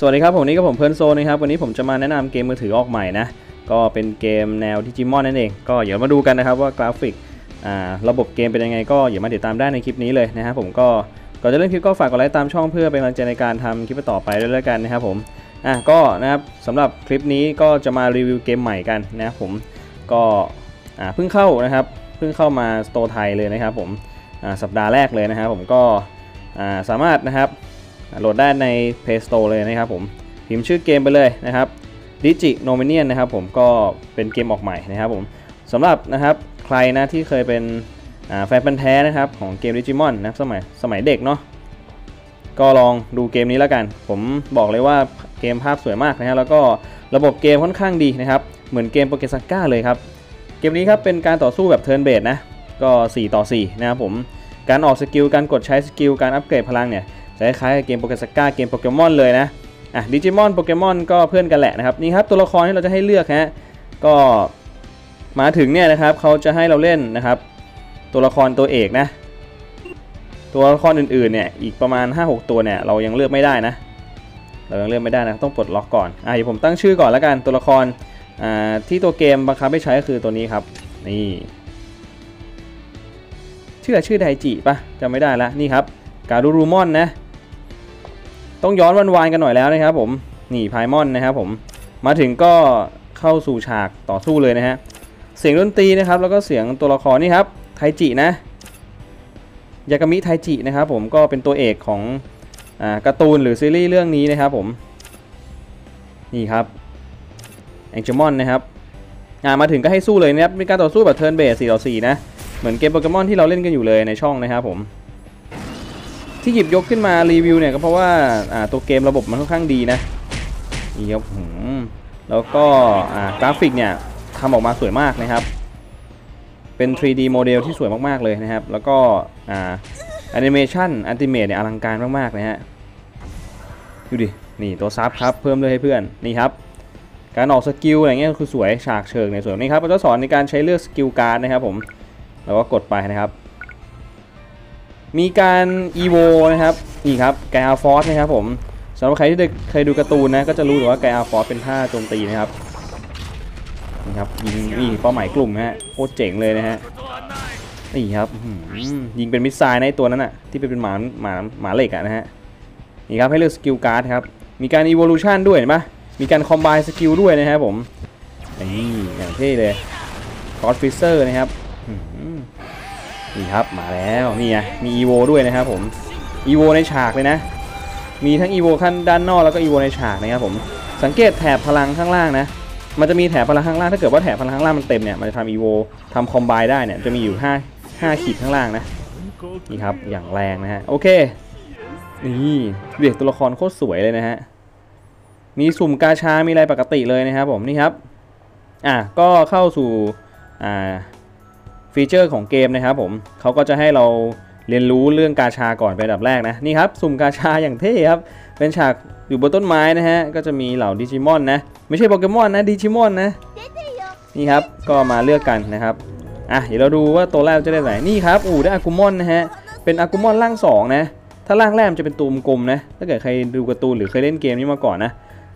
สวัสดีครับผมนี่ก็ผมเพื่อนโซนะครับวันนี้ผมจะมาแนะนำเกมมือถือออกใหม่นะก็เป็นเกมแนวดิจิมอนนั่นเอง ก็เดี๋ยวมาดูกันนะครับว่ากราฟิกระบบเกมเป็นยังไง ก็อย่ามาติดตามได้ในคลิปนี้เลยนะครับผมก็ก่อนจะเริ่มคลิปก็ฝากกดไลค์ตามช่องเพื่อเป็นกำลังใจในการทำคลิปต่อไปด้วยแล้วกันนะครับผมอะก็นะครับสำหรับคลิปนี้ก็จะมารีวิวเกมใหม่กันนะครับผมก็อ่าเพิ่งเข้านะครับเพิ่งเข้ามา store ไทยเลยนะครับผมสัปดาห์แรกเลยนะครับผมก็สามารถนะครับ โหลดได้ใน Play Store เลยนะครับผมพิมพ์ชื่อเกมไปเลยนะครับ Digi n o m i n i o n นะครับผมก็เป็นเกมออกใหม่นะครับผมสำหรับนะครับใครนะที่เคยเป็นแฟนพันธ์แท้นะครับของเกม Digimon นะสมัยสมัยเด็กเนาะก็ลองดูเกมนี้แล้วกัน ผมบอกเลยว่าเกมภาพสวยมากนะฮะแล้วก็ระบบเกมค่อนข้างดีนะครับ เหมือนเกมโปเกซัก้าเลยครับ เกมนี้ครับเป็นการต่อสู้แบบเทิร์นเบสนะ ก็ 4 ต่อ 4 นะครับผม การออก skill การกดใช้ skill การอัปเกรดพลังเนี่ย จะคล้ายๆกับเกมโปเกสก้าเกมโปเกมอนเลยนะอะดิจิมอนโปเกมอนก็เพื่อนกันแหละนะครับนี่ครับตัวละครที่เราจะให้เลือกฮะก็มาถึงเนี่ยนะครับเขาจะให้เราเล่นนะครับ ตัวละครตัวเอกนะ ตัวละครอื่นๆเนี่ยอีกประมาณ 5-6 ตัวเนี่ยเรายังเลือกไม่ได้นะ เรายังเลือกไม่ได้นะต้องปลดล็อกก่อนอะเดี๋ยวผมตั้งชื่อก่อนแล้วกันตัวละครอ่าที่ตัวเกมบังคับให้ใช้ก็คือตัวนี้ครับนี่ชื่อชื่อไดจิปะจำไม่ได้ละนี่ครับการูรูมอนนะ ต้องย้อนวันวานกันหน่อยแล้วนะครับผมนี่พายมอนนะครับผมมาถึงก็เข้าสู่ฉากต่อสู้เลยนะฮะเสียงดนตรีนะครับ แล้วก็เสียงตัวละครนี่ครับไทจินะยากามิไทจินะครับผมก็เป็นตัวเอกของอ่าการ์ตูนหรือซีรีส์เรื่องนี้นะครับผมนี่ครับแองเจมอนนะครับอ่ามาถึงก็ให้สู้เลยนะครับเป็นการต่อสู้แบบ turn-based 4ต่อ4นะเหมือนเกมโปเกมอนที่เราเล่นกันอยู่เลยในช่องนะครับผม ที่หยิบยกขึ้นมารีวิวเนี่ยก็เพราะว่าตัวเกมระบบมันค่อนข้างดีนะนี่ครับแล้วก็กราฟิกเนี่ยทำออกมาสวยมากนะครับ เป็น 3D โมเดลที่สวยมากๆเลยนะครับ แล้วก็แอนิเมชัน ultimate เนี่ยอลังการมากๆนะฮะดูดิ นี่ตัว sup ครับ เพิ่มเลือดให้เพื่อน นี่ครับ การออก skill อะไรเงี้ยคือสวยฉากเชิงเนี่ยสวยนี่ครับเราจะสอนในการใช้เลือก skill card นะครับผม แล้วก็กดไปนะครับ มีการ EVO นะครับนี่ครับ Gaia Force นะครับผมสำหรับใครที่เคยดูการ์ตูนนะก็จะรู้ว่า Gaia Force เป็นท่าโจมตีนะครับนี่ครับยิงนี่เป้าหมายกลุ่มฮะโคตรเจ๋งเลยนะฮะนี่ครับยิงเป็น missile ในตัวนั้นอะที่เป็นหมาหมาหมาเหล็กอะนะฮะนี่ครับให้เลือก skill card ครับมีการ evolution ด้วยเห็นปะมีการ combine skill ด้วยนะครับผมนี่อย่างเท่เลย Cross Freezer นะครับ นี่ครับมาแล้วนี่ไงมี EVO ด้วยนะครับผม EVO ในฉากเลยนะ มีทั้ง EVO ขั้นด้านนอกแล้วก็ EVO ในฉากนะครับผมสังเกตแถบพลังข้างล่างนะ มันจะมีแถบพลังข้างล่างถ้าเกิดว่าแถบพลังข้างล่างมันเต็มเนี่ยมันจะทำ EVO ทำคอมไบได้เนี่ยจะมีอยู่ 5 5 ขีดข้างล่างนะนี่ครับอย่างแรงนะฮะโอเคนี่เรียกตัวละครโคตรสวยเลยนะฮะมีสุ่มกาชา มีอะไรปกติเลยนะครับผมนี่ครับอะก็เข้าสู่อ่า ฟีเจอร์ของเกมนะครับผมเขาก็จะให้เราเรียนรู้เรื่องกาชาก่อนเป็นอันดับแรกนะนี่ครับสุ่มกาชาอย่างเท่ครับเป็นฉากอยู่บนต้นไม้นะฮะก็จะมีเหล่าดิจิมอนนะไม่ใช่โปเกมอนนะดิจิมอนนะนี่ครับก็มาเลือกกันนะครับอะเดี๋ยวเราดูว่าตัวแรกจะได้ไหนนี่ครับอู้ได้อากูมอนนะฮะเป็นอากูมอนร่าง2นะถ้าร่างแรกจะเป็นตัวกลมนะถ้าเกิดใครดูการ์ตูนหรือเคยเล่นเกมนี้มาก่อนนะ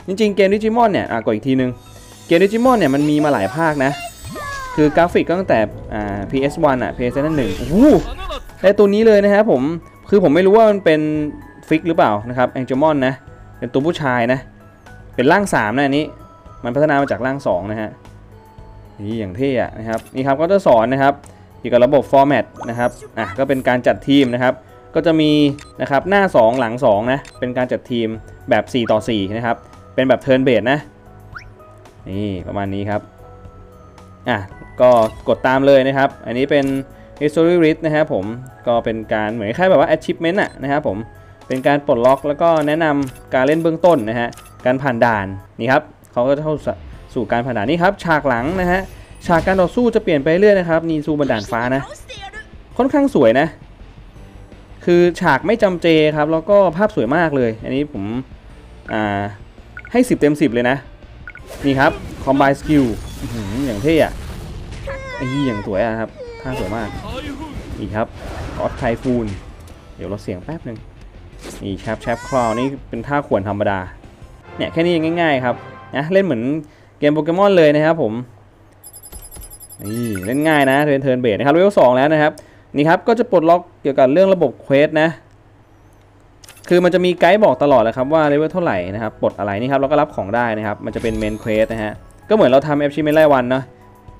จริงๆเกมดิจิมอนเนี่ยอะก่อนอีกทีนึงเกมดิจิมอนเนี่ยมันมีมาหลายภาคนะ คือกราฟิกก็ตั้งแต่อ่า PS1 อะ PS1 1โอ้โหได้ตัวนี้เลยนะครับผม คือผมไม่รู้ว่ามันเป็นfix หรือเปล่านะครับแองเจมอนนะ เป็นตัวผู้ชายนะ เป็นร่าง3นะอันนี้ มันพัฒนามาจากร่าง 2 นะฮะ นี่อย่างเท่อะนะครับ นี่ครับก็จะสอนนะครับเกี่ยวกับระบบ format นะครับ อะก็เป็นการจัดทีมนะครับ ก็จะมีนะครับหน้า 2 หลัง2นะ เป็นการจัดทีมแบบ 4 ต่อ 4 นะครับ เป็นแบบ turn-based นะ นี่ประมาณนี้ครับ อะ ก็กดตามเลยนะครับ อันนี้เป็น history read นะครับผมก็เป็นการเหมือนคล้ายแบบว่า achievement อะนะครับผมเป็นการปลดล็อกแล้วก็แนะนำการเล่นเบื้องต้นนะฮะการผ่านด่านนี่ครับเขาก็จะเข้าสู่การผ่านด่านนี่ครับฉากหลังนะฮะฉากการต่อสู้จะเปลี่ยนไปเรื่อยนะครับนีซูบนด่านฟ้านะ ค่อนข้างสวยนะ คือฉากไม่จำเจครับ แล้วก็ภาพสวยมากเลย อันนี้ผมอ่าให้ 10 เต็ม 10 เลยนะ นี่ครับ combine skill อย่างเท่อะ อ้ยี่อย่างสวยอะครับ ท่าสวยมากนี่ครับออส Typhoon เดี๋ยวลดเสียงแป๊บหนึ่งนี่ Sharp Sharp Claw นี่เป็นท่าข่วนธรรมดา เนี่ยแค่นี้ง่ายๆครับนะเล่นเหมือนเกมโปเกมอนเลยนะครับผม นี่เล่นง่ายนะ turn turn-based นะครับ level สองแล้วนะครับ นี่ครับก็จะปลดล็อกเกี่ยวกับเรื่องระบบ quest นะ คือมันจะมีไกด์บอกตลอดเลยครับว่าเลเวลเท่าไหร่นะครับ ปลดอะไรนี่ครับเราก็รับของได้นะครับ มันจะเป็น main quest นะฮะ ก็เหมือนเราทำเอฟชิเมนไล่วันเนาะ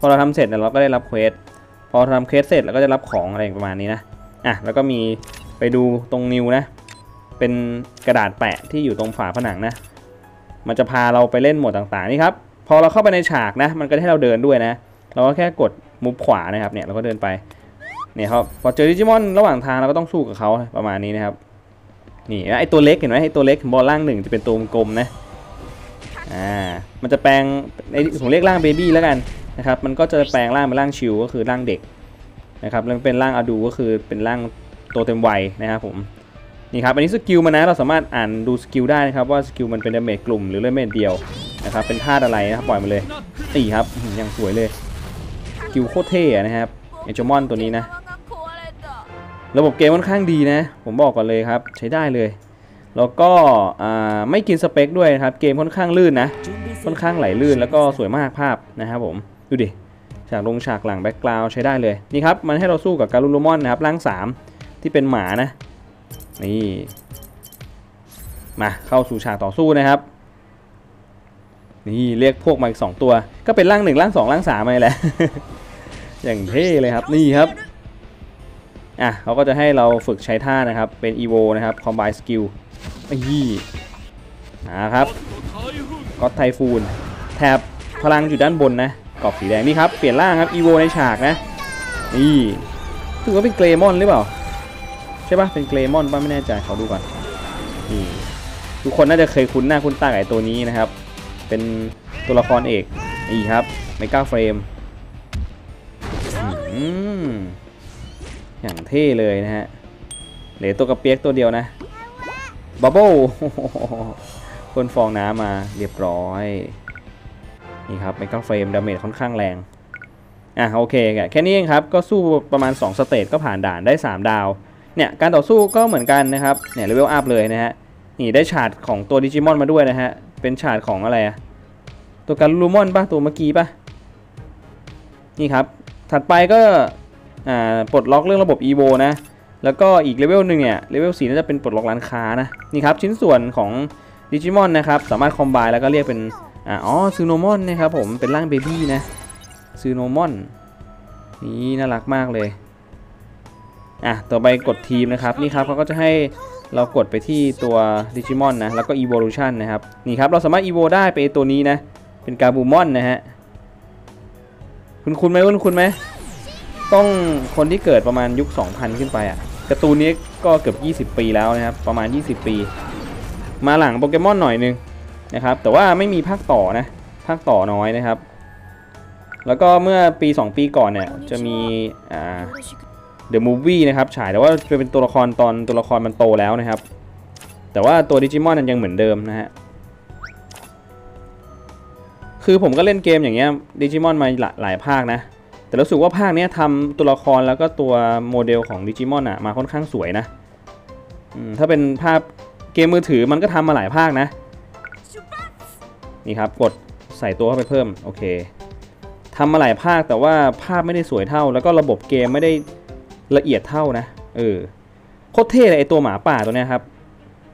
พอเราทำเสร็จเนี่ยเราก็ได้รับ quest พอทำ quest เสร็จเราก็จะรับของอะไรประมาณนี้นะอะแล้วก็มีไปดูตรง news นะเป็นกระดาษแปะที่อยู่ตรงฝาผนังนะมันจะพาเราไปเล่นโหมดต่างๆนี่ครับพอเราเข้าไปในฉากนะ มันก็ให้เราเดินด้วยนะ เราก็แค่กด move ขวานะครับเนี่ยเราก็เดินไปเนี่ยครับพอเจอดิจิมอนระหว่างทางเราก็ต้องสู้กับเขาประมาณนี้นะครับนี่ไอตัวเล็กเห็นไหมไอตัวเล็กบอกร่างหนึ่งจะเป็นตัวกลมนะอ่ามันจะแปลงในผมเรียกร่าง baby แล้วกัน นะครับมันก็จะแปลงร่างเป็นร่างชิวก็คือร่างเด็กนะครับแล้วเป็นร่างอดูก็คือเป็นร่างโตเต็มวัยนะครับผมนี่ครับอันนี้ skill มันนะเราสามารถอ่านดู skill ได้นะครับว่า skill มันเป็น damage กลุ่มหรือ damage เดี่ยวนะครับเป็นธาตุอะไรนะครับปล่อยมาเลยตีครับอย่างสวยเลย skill โคตรเท่นะครับแองเจมอนตัวนี้นะระบบเกมค่อนข้างดีนะ ผมบอกก่อนเลยครับใช้ได้เลย แล้วก็ไม่กินสเปคด้วยนะครับเกมค่อนข้างลื่นนะค่อนข้างไหลลื่นแล้วก็สวยมากภาพนะครับผม ดูดิฉากลงฉากหลังแบ็กกราวใช้ได้เลยนี่ครับมันให้เราสู้กับการูโรมอนนะครับร่าง 3 ที่เป็นหมานะนี่มาเข้าสู่ฉากต่อสู้นะครับ นี่เรียกพวกมาอีกสองตัว ก็เป็นร่างหนึ่งร่างสองร่างสามไปแหละอย่างเท่เลยครับนี่ครับอะเขาก็จะให้เราฝึกใช้ท่านะครับเป็น EVO นะครับ Combine Skill นี่นะครับก็ไทฟูนแถบพลังอยู่ด้านบนนะ กรอบสีแดงนี่ครับเปลี่ยนร่างครับ EVO ในฉากนะนี่ถือว่าเป็นเกรมอนหรือเปล่าใช่ปะเป็นเกรมอนป่ะไม่แน่ใจเขาดูก่อนนี่ทุกคนน่าจะเคยคุ้นหน้าคุ้นตาไอ้ตัวนี้นะครับ เป็นตัวละครเอกนี่ครับเมก้าเฟรมอย่างเท่เลยนะฮะเหลือตัวกระเปียกตัวเดียวนะบับเบิ้ลพ่นฟองน้ำมาเรียบร้อย นี่ครับเมกาเฟลม damage ค่อนข้างแรงอะโอเคแค่นี้เองครับก็สู้ประมาณ 2 stage ก็ผ่านด่านได้ 3 ดาวเนี่ยการต่อสู้ก็เหมือนกันนะครับเนี่ย level up เลยนะฮะนี่ได้ชาร์ดของตัวดิจิมอนมาด้วยนะฮะเป็นชาร์ดของอะไรอะตัวการลูมอนปะตัวเมื่อกี้ปะนี่ครับถัดไปก็อ่าปลดล็อกเรื่องระบบ EVO นะแล้วก็อีกเลเวลหนึ่งเนี่ยเลเวล4น่าจะเป็นปลดล็อกร้านค้านะนี่ครับชิ้นส่วนของดิจิมอนนะครับสามารถ combine แล้วก็เรียกเป็น อ๋อซูโนมอนนะครับผมเป็นร่าง baby นะซูโนมอนนี่น่ารักมากเลยอะต่อไปกดทีมนะครับนี่ครับเขาก็จะให้เรากดไปที่ตัวดิจิมอนนะแล้วก็ evolution นะครับนี่ครับเราสามารถ evo ได้ไปตัวนี้นะเป็นกาบูมอนนะฮะคุณคุณไหมคุณคุณไหมต้องคนที่เกิดประมาณยุค 2000 ขึ้นไปอะการ์ตูนนี้ก็เกือบ 20 ปีแล้วนะครับประมาณ 20 ปี มาหลังโปเกมอนหน่อยนึง นะครับ แต่ว่าไม่มีภาคต่อนะ ภาคต่อน้อยนะครับ แล้วก็เมื่อปี 2 ปีก่อนเนี่ยจะมีอ่า The Movie นะครับฉายแต่ว่าจะเป็นตัวละครตอนตัวละครมันโตแล้วนะครับ แต่ว่าตัวดิจิมอนยังเหมือนเดิมนะฮะคือผมก็เล่นเกมอย่างเงี้ยดิจิมอนมาหลายภาคนะ แต่รู้สึกว่าภาคเนี้ยทำตัวละครแล้วก็ตัวโมเดลของดิจิมอนอะมาค่อนข้างสวยนะถ้าเป็นภาพเกมมือถือมันก็ทำมาหลายภาคนะ นี่ครับกดใส่ตัวเข้าไปเพิ่มโอเคทำมาหลายภาคแต่ว่าภาพไม่ได้สวยเท่า แล้วก็ระบบเกมไม่ได้ละเอียดเท่านะเออโคตรเท่เลยไอตัวหมาป่าตัวนี้ครับ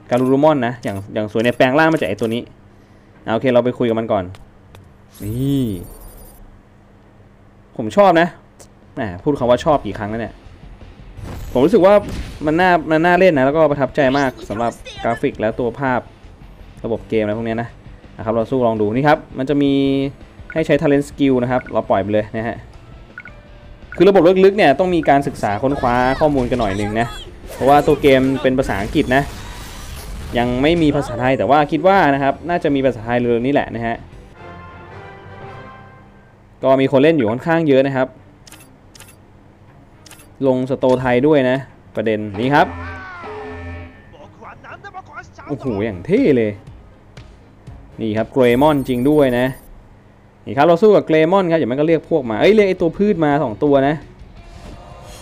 การูรูมอนนะอย่างอย่างสวยเนี่ยแปลงร่างมาจากไอตัวนี้อะโอเคเราไปคุยกับมันก่อนนี่ผมชอบนะแหมพูดคำว่าชอบกี่ครั้งแล้วเนี่ยผมรู้สึกว่ามันน่ามันน่าเล่นนะแล้วก็ประทับใจมากสำหรับกราฟิกแล้วตัวภาพระบบเกมอะไรพวกนี้นะ นะครับเราสู้ลองดูนี่ครับมันจะมีให้ใช้ talent skill นะครับ เราปล่อยไปเลยนะฮะคือระบบลึกๆเนี่ยต้องมีการศึกษาค้นคว้าข้อมูลกันหน่อยหนึ่งนะเพราะว่าตัวเกมเป็นภาษาอังกฤษนะ ยังไม่มีภาษาไทยแต่ว่าคิดว่านะครับน่าจะมีภาษาไทยเร็วๆนี้แหละนะฮะก็มีคนเล่นอยู่ค่อนข้างเยอะนะครับ ลงสโตไทยด้วยนะ ประเด็นนี้ครับโอ้โหอย่างเท่เลย นี่ครับเกรมอนจริงด้วยนะนี่ครับเราสู้กับเกรย์มอนครับอย่ามันก็เรียกพวกมาเอ้ยเรียกไอตัวพืชมาสองตัวนะ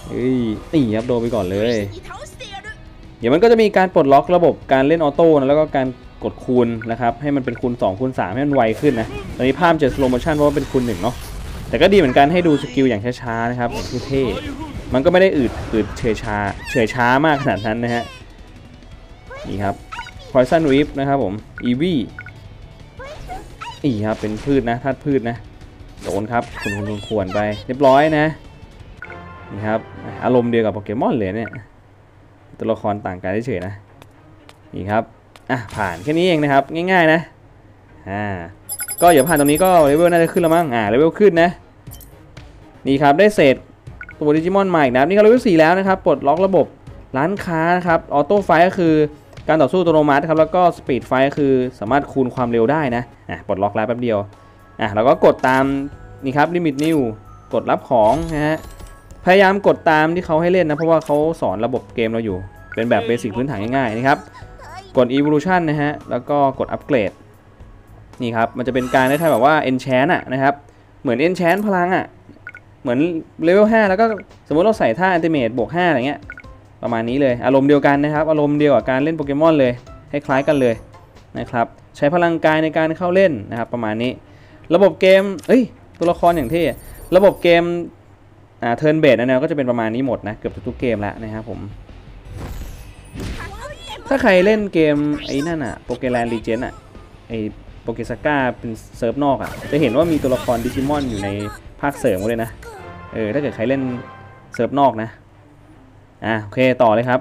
เอ้ยนี่ครับโดนไปก่อนเลย เดี๋ยวมันก็จะมีการปลดล็อกระบบการเล่น auto นะแล้วก็การกดคูณนะครับให้มันเป็นคูณ2คูณ3ให้มันไวขึ้นนะตอนนี้ภาพจะ slow motion เพราะว่าเป็นคูณ1เนาะแต่ก็ดีเหมือนกันให้ดู skill อย่างช้าๆนะครับเท่ๆมันก็ไม่ได้อืดอืดเฉื่อยช้าเฉื่อยช้ามากขนาดนั้นนะฮะนี่ครับ Poison Whip นะครับผม e v นี่ครับเป็นพืชนะธาตุพืชนะโดนครับคุณคุณคุณควรไป เรียบร้อยนะนี่ครับอารมณ์เดียวกับโปเกมอนเลยเนี่ยตัวละครต่างกันเฉยๆนะนี่ครับอะผ่านแค่นี้เองนะครับง่ายๆนะอ่าก็อย่าผ่านตรงนี้ก็เลเวลน่าจะขึ้นแล้วมั้งอ่าเลเวลขึ้นนะนี่ครับได้เศษตัวดิจิมอนมาอีกนะนี่ก็เลเวล4แล้วนะครับปลดล็อกระบบร้านค้านะครับ auto fight ก็คือ การต่อสู้อัตโนมัติครับแล้วก็ speed fight ก็คือสามารถคูณความเร็วได้นะอะปลดล็อกแล้วแป๊บเดียวอะแล้วก็กดตามนี่ครับ limit new กดรับของนะฮะพยายามกดตามที่เขาให้เล่นนะเพราะว่าเขาสอนระบบเกมเราอยู่ เป็นแบบ basic พื้นฐานง่ายๆนะครับกด evolution นะฮะแล้วก็กด upgrade นี่ครับมันจะเป็นการได้ท่าแบบว่า enchant อะนะครับเหมือน enchant พลังอะเหมือนเลเวล5แล้วก็สมมติเราใส่ท่า ultimate บวก5อะไรเงี้ย ประมาณนี้เลย อารมณ์เดียวกันนะครับ อารมณ์เดียวกับการเล่นโปเกมอนเลยคล้ายๆกันเลยนะครับใช้พลังกายในการเข้าเล่นนะครับประมาณนี้ ระบบเกมเอ้ยตัวละครอย่างที่ระบบเกมอ่า turn-based นะเนี่ยก็จะเป็นประมาณนี้หมดนะเกือบทุกเกมแล้วนะครับผมถ้าใครเล่นเกมไอ้นั่นอะโปเกแลนด์รีเจนอะไอโปเกสก้าเป็นเซิร์ฟนอกอะจะเห็นว่ามีตัวละครดิจิมอนอยู่ในภาคเสริมเลยนะเออถ้าเกิดใครเล่นเซิร์ฟนอกนะ อะโอเคต่อเลยครับ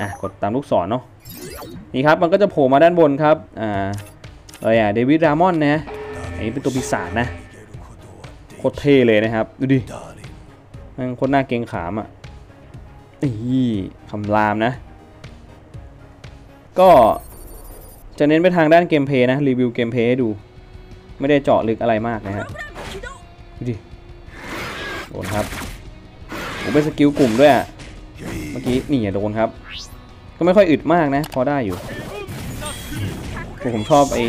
อะกดตามลูกศรเนาะนี่ครับมันก็จะโผล่มาด้านบนครับอ่าอะไรอะเดวิดรามอนนะอันนี้เป็นตัวปีศาจนะโคตรเท่เลยนะครับดูดิมันโคตรน่าเกรงขามอะนี่คำรามนะ ก็จะเน้นไปทางด้าน gameplay นะ รีวิว gameplay ให้ดู ไม่ได้เจาะลึกอะไรมากนะฮะดูดิโดนครับ ผมเป็น skill กลุ่มด้วยอะเมื่อกี้นี่อย่าโดนครับ ก็ไม่ค่อยอึดมากนะ พอได้อยู่ผมชอบไอ้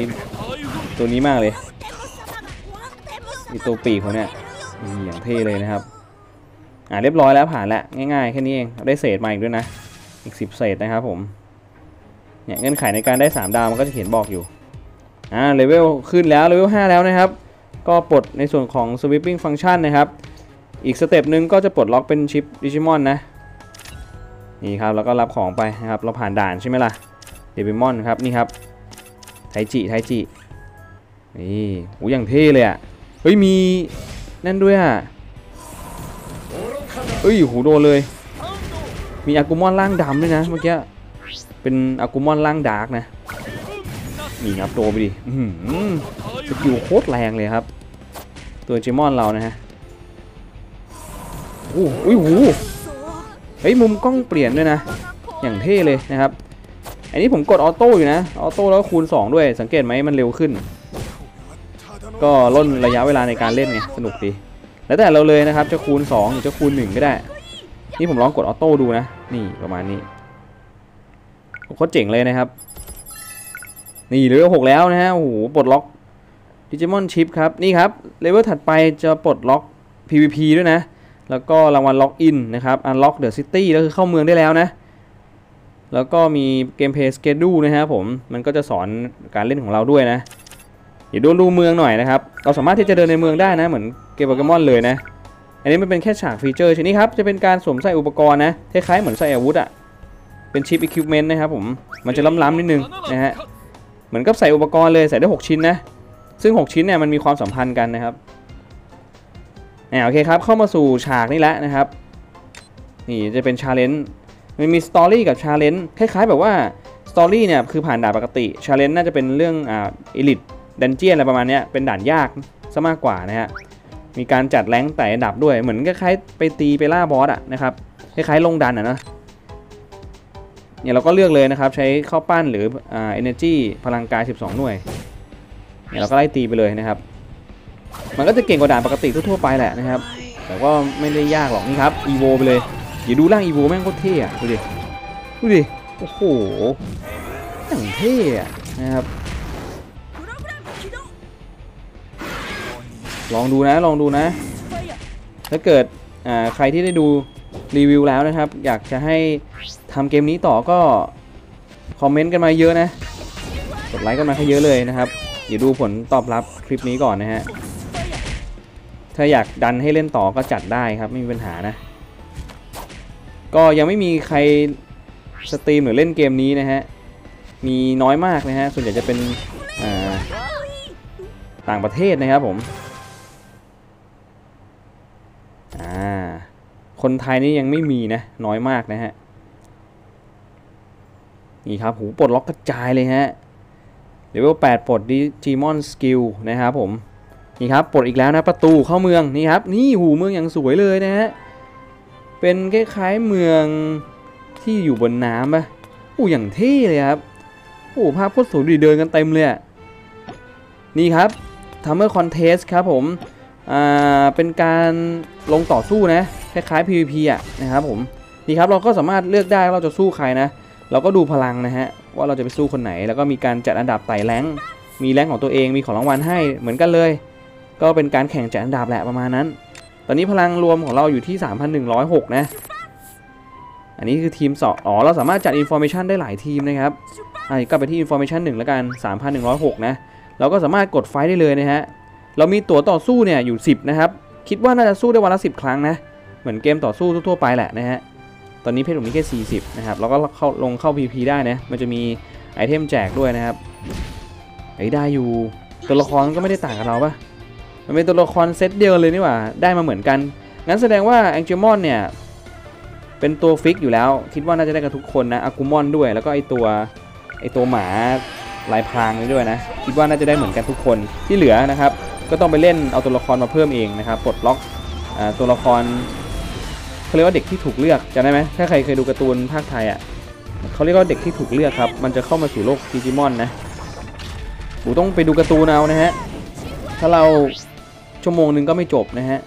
ตัวนี้มากเลยไอ้ตัวปีกเขาเนี่ยอย่างเท่เลยนะครับ อ่าเรียบร้อยแล้วผ่านแล้วง่ายๆแค่นี้เองได้เศษมาอีกด้วยนะ อีก10เศษนะครับผมเนี่ยเงื่อนไขในการได้3ดาวมันก็จะเขียนบอกอยู่อ่าเลเวลขึ้นแล้วเลเวล5แล้วนะครับ ก็ปลดในส่วนของ sweeping function นะครับ อีก step หนึ่งก็จะปลดล็อกเป็นชิปดิจิมอนนะนี่ครับแล้วก็รับของไปนะครับเราผ่านด่านใช่ไหมล่ะเดบิมอนครับนี่ครับไทจิไทจินี่โหอย่างเท่เลยอะเฮ้ยมีนั่นด้วยอะเอ้ยหูโดนเลย มีอากูมอนร่างดำด้วยนะเมื่อกี้เป็นอากูมอนร่าง dark นะนี่ครับโดนไปดิ skill โคตรแรงเลยครับ ตัวเจมอนเรานะฮะ อ้โหอุ้ยหูเฮ้ยมุมกล้องเปลี่ยนด้วยนะ อย่างเท่เลยนะครับ อันนี้ผมกด auto อยู่นะ auto แล้วก็คูณ 2 ด้วย สังเกตไหมมันเร็วขึ้น ก็ร่นระยะเวลาในการเล่นไง สนุกดี แล้วแต่เราเลยนะครับ จะคูณ 2 หรือจะคูณ 1 ก็ได้ นี่ผมลองกด auto ดูนะ นี่ประมาณนี้โคตรเจ๋งเลยนะครับ นี่เลเวลหกแล้วนะฮะ โอ้โห ปลดล็อกดิจิมอนชิปครับ นี่ครับ เลเวลถัดไปจะปลดล็อก PVP ด้วยนะ แล้วก็รางวัล login นะครับ Unlock the City ก็คือเข้าเมืองได้แล้วนะ แล้วก็มี gameplay สเกดูนะครับผม มันก็จะสอนการเล่นของเราด้วยนะ เดี๋ยวดูดูเมืองหน่อยนะครับ เราสามารถที่จะเดินในเมืองได้นะ เหมือนเกมโปเกมอนเลยนะ อันนี้มันเป็นแค่ฉาก feature ชนิดครับ จะเป็นการสวมใส่อุปกรณ์นะ คล้ายๆเหมือนใส่อาวุธอะเป็นชิปอุปกรณ์นะครับผม มันจะล้ำๆนิดนึงนะฮะ เหมือนกับใส่อุปกรณ์เลย ใส่ได้ 6 ชิ้นนะ ซึ่ง 6 ชิ้นเนี่ยมันมีความสัมพันธ์กันนะครับ อ่าโอเคครับ เข้ามาสู่ฉากนี่แล้วนะครับ นี่จะเป็น challengeมันมี story กับ challenge คล้ายๆ แบบว่า story เนี่ยคือผ่านด่านปกติ challenge น่าจะเป็นเรื่องอ่า elite dungeon อะไรประมาณเนี้ยเป็นด่านยากซะมากกว่านะฮะมีการจัด rank ไต่อันดับด้วยเหมือนคล้ายๆไปตีไปล่าบอสอะนะครับคล้ายๆลงดันอะนะเนี่ยเราก็เลือกเลยนะครับ ใช้ข้าวปั้นหรืออ่า energy พลังกาย 12 หน่วยเนี่ยเราก็ไล่ตีไปเลยนะครับ มันก็จะเก่งกว่าด่านปกติทั่วๆไปแหละนะครับ แต่ว่าไม่ได้ยากหรอกนี่ครับ evo ไปเลยอย่าดูร่าง evo แม่งโคตรเท่อะดูดิดูดิโอ้โหอย่างเท่อะนะครับ ลองดูนะลองดูนะ ถ้าเกิดอ่าใครที่ได้ดูรีวิวแล้วนะครับ อยากจะให้ทำเกมนี้ต่อก็ คอมเมนต์กันมาเยอะนะ กดไลค์กันมาให้เยอะเลยนะครับเดี๋ยวดูผลตอบรับคลิปนี้ก่อนนะฮะ ถ้าอยากดันให้เล่นต่อก็จัดได้ครับไม่มีปัญหานะ ก็ยังไม่มีใครสตรีมหรือเล่นเกมนี้นะฮะ มีน้อยมากนะฮะ ส่วนใหญ่จะเป็นต่างประเทศนะครับผมอ่าคนไทยนี่ยังไม่มีนะ น้อยมากนะฮะ นี่ครับ หูปลดล็อกกระจายเลยฮะเลเวล8ปลดดิจิมอนสกิลนะครับผม นี่ครับปลดอีกแล้วนะประตูเข้าเมืองนี่ครับนี่โหเมืองอย่างสวยเลยนะฮะเป็นคล้ายๆเมืองที่อยู่บนน้ำปะอู้อย่างเท่เลยครับโอ้ภาพโคตรสวยดีเดินกันเต็มเลยนี่ครับ tamer contest ครับผมอ่าเป็นการลงต่อสู้นะคล้ายๆ PVP อะนะครับผมนี่ครับเราก็สามารถเลือกได้ว่าเราจะสู้ใครนะ เราก็ดูพลังนะฮะว่าเราจะไปสู้คนไหน แล้วก็มีการจัดอันดับไต่ rank มี rank ของตัวเองมีของรางวัลให้เหมือนกันเลย ก็เป็นการแข่งจัดอันดับแหละประมาณนั้น ตอนนี้พลังรวมของเราอยู่ที่ 3,106 นะ อันนี้คือทีมสองอ๋อ เราสามารถจัดอินโฟ a t ชันได้หลายทีมนะครับอะก็ไปที่อินโฟ a t ชัน1แล้วกัน 3,106 นะ เราก็สามารถกด fight ได้เลยนะฮะ เรามีตั๋วต่อสู้เนี่ยอยู่ 10 นะครับ คิดว่าน่าจะสู้ได้วันละ 10 ครั้งนะ เหมือนเกมต่อสู้ทั่วไปแหละนะฮะ ตอนนี้เพชรผมมีแค่ 40 นะครับแล้วก็เข้าลงเข้า PP ได้นะ มันจะมีไอเทมแจกด้วยนะครับไอ้ได้อยู่ ตัวละครก็ไม่ได้ต่างกับเราปะ มันเป็นตัวละครเซตเดียวเลยนี่หว่า ได้มาเหมือนกัน งั้นแสดงว่าแองเจมอนเนี่ยเป็นตัว fix อยู่แล้ว คิดว่าน่าจะได้กับทุกคนนะอากูมอนด้วยแล้วก็ไอตัวไอตัวหมาลายพรางนี้ด้วยนะ คิดว่าน่าจะได้เหมือนกันทุกคนที่เหลือนะครับ ก็ต้องไปเล่นเอาตัวละครมาเพิ่มเองนะครับปลดล็อกอตัวละครเขาเรียกว่าเด็กที่ถูกเลือกจำได้ไหมถ้าใครเคยดูการ์ตูนภาคไทยอะเขาเรียกว่าเด็กที่ถูกเลือกครับ มันจะเข้ามาสู่โลกดิจิมอนนะกูต้องไปดูการ์ตูนเอานะฮะถ้าเรา ชั่วโมงหนึ่งก็ไม่จบนะฮะ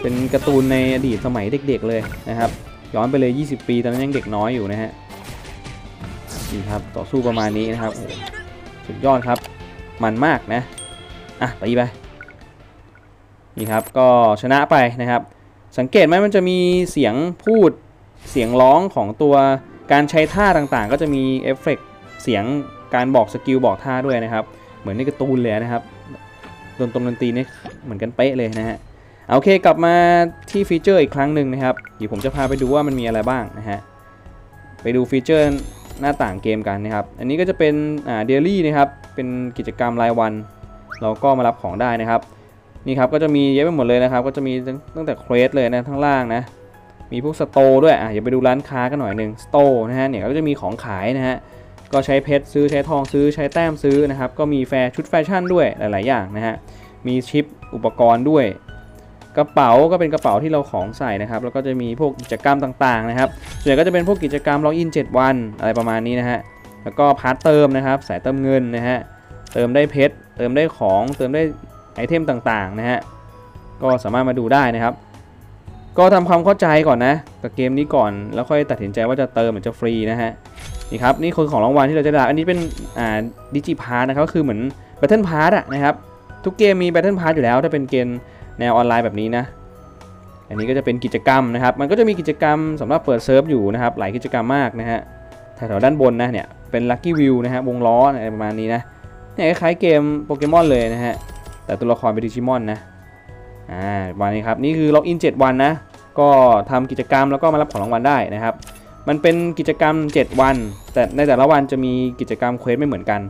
เป็นการ์ตูนในอดีตสมัยเด็กๆเลยนะครับ ย้อนไปเลย 20 ปีตอนนั้นยังเด็กน้อยอยู่นะฮะนี่ครับต่อสู้ประมาณนี้นะครับสุดยอดครับ มันมากนะ อะตีไป นี่ครับก็ชนะไปนะครับ สังเกตไหมมันจะมีเสียงพูดเสียงร้องของตัวการใช้ท่าต่างๆ ก็จะมีเอฟเฟกต์เสียงการบอกสกิลบอกท่าด้วยนะครับ เหมือนในการ์ตูนเลยนะครับ ดนตรงดนตรีนี่เหมือนกันเป๊ะเลยนะฮะโอเคกลับมาที่ฟีเจอร์อีกครั้งหนึ่งนะครับเดี๋ยวผมจะพาไปดูว่ามันมีอะไรบ้างนะฮะไปดูฟีเจอร์หน้าต่างเกมกันนะครับ อันนี้ก็จะเป็นอ่า daily นะครับ เป็นกิจกรรมรายวัน เราก็มารับของได้นะครับ นี่ครับก็จะมีเยอะไปหมดเลยนะครับ ก็จะมีตั้งตั้งแต่ quest เลยนะทั้งล่างนะ มีพวก store ด้วยอะอย่าไปดูร้านค้ากันหน่อยหนึ่ง store นะฮะเนี่ยก็จะมีของขายนะฮะ ก็ใช้เพชรซื้อใช้ทองซื้อใช้แต้มซื้อนะครับ ก็มีแฟร์ชุดแฟชั่นด้วยหลาย ๆ อย่างนะฮะ มีชิปอุปกรณ์ด้วย กระเป๋าก็เป็นกระเป๋าที่เราของใส่นะครับ แล้วก็จะมีพวกกิจกรรมต่าง ๆ นะครับ ส่วนใหญ่ก็จะเป็นพวกกิจกรรมล็อกอิน 7 วันอะไรประมาณนี้นะฮะ แล้วก็พาร์ทเติมนะครับ สายเติมเงินนะฮะ เติมได้เพชร เติมได้ของ เติมได้ไอเทมต่าง ๆ นะฮะ ก็สามารถมาดูได้นะครับ ก็ทำความเข้าใจก่อนนะกับเกมนี้ก่อนแล้วค่อยตัดสินใจว่าจะเติมหรือจะฟรีนะฮะนี่ครับนี่คือของรางวัลที่เราจะได้อันนี้เป็นอ่า Digi Pass นะครับก็คือเหมือน battle pass อะนะครับทุกเกมมี battle pass อยู่แล้ว ถ้าเป็นเกมแนวออนไลน์แบบนี้นะ อันนี้ก็จะเป็นกิจกรรมนะครับ มันก็จะมีกิจกรรมสำหรับเปิดเซิร์ฟอยู่นะครับหลายกิจกรรมมากนะฮะแถวๆด้านบนนะเนี่ยเป็น lucky wheel นะฮะวงล้ออะไรประมาณนี้นะเนี่ยคล้ายเกมโปเกมอนเลยนะฮะแต่ตัวละครเป็นดิจิมอนนะ อ่าวันนี้ครับนี่คือล็อกอิน 7 วันนะ ก็ทำกิจกรรมแล้วก็มารับของรางวัลได้นะครับ มันเป็นกิจกรรม 7 วัน แต่ในแต่ละวันจะมีกิจกรรม quest ไม่เหมือนกัน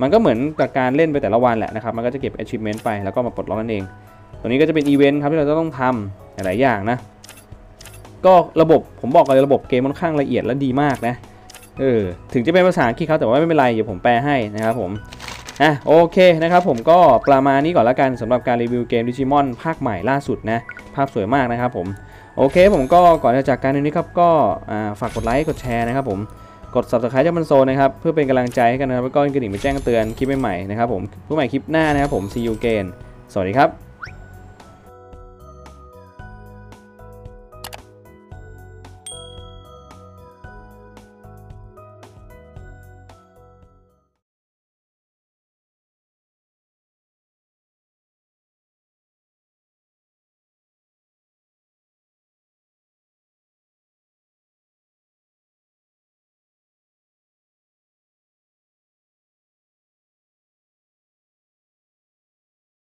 มันก็เหมือนกับการเล่นไปแต่ละวันแหละนะครับ มันก็จะเก็บ achievement ไปแล้วก็มาปลดล็อกนั่นเอง ตัวนี้ก็จะเป็นอีเวนต์ครับที่เราจะต้องทำหลายๆอย่างนะ ก็ระบบผมบอกเลยระบบเกมค่อนข้างละเอียดและดีมากนะ เออ ถึงจะเป็นภาษาอังกฤษครับแต่ว่าไม่เป็นไรเดี๋ยวผมแปลให้นะครับผม อะโอเคนะครับผมก็ประมาณนี้ก่อนละกันสำหรับการรีวิวเกมดิจิมอนภาคใหม่ล่าสุดนะ ภาพสวยมากนะครับผมโอเคผมก็ก่อนจะจากกันนี้ครับก็ฝากกดไลค์กดแชร์นะครับผมกด subscribe จากมันโซนนะครับเพื่อเป็นกำลังใจให้กันนะครับแล้วก็กระดิ่งไปแจ้งเตือนคลิปใหม่ๆนะครับผมเพื่อใหม่คลิปหน้านะครับผม see you again สวัสดีครับ